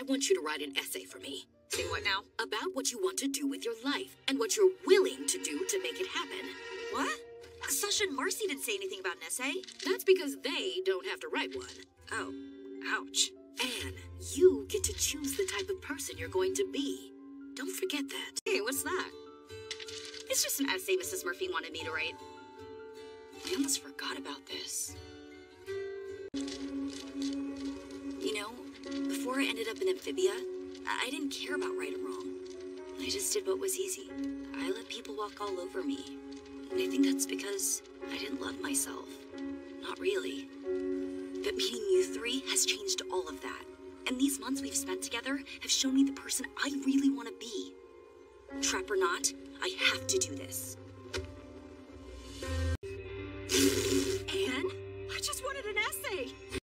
I want you to write an essay for me. Say what now? About what you want to do with your life and what you're willing to do to make it happen. What? Sasha and Marcy didn't say anything about an essay. That's because they don't have to write one. Oh, ouch. Anne, you get to choose the type of person you're going to be. Don't forget that. Hey, what's that? It's just an essay Mrs. Murphy wanted me to write. I almost forgot about this. before I ended up in Amphibia, I didn't care about right or wrong. I just did what was easy. I let people walk all over me. And I think that's because I didn't love myself. Not really. But meeting you three has changed all of that. And these months we've spent together have shown me the person I really want to be. Trap or not, I have to do this. Anne? I just wanted an essay!